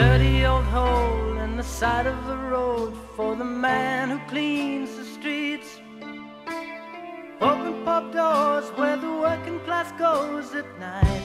dirty old hole in the side of the road for the man who cleans the streets. Open pub doors where the working class goes at night.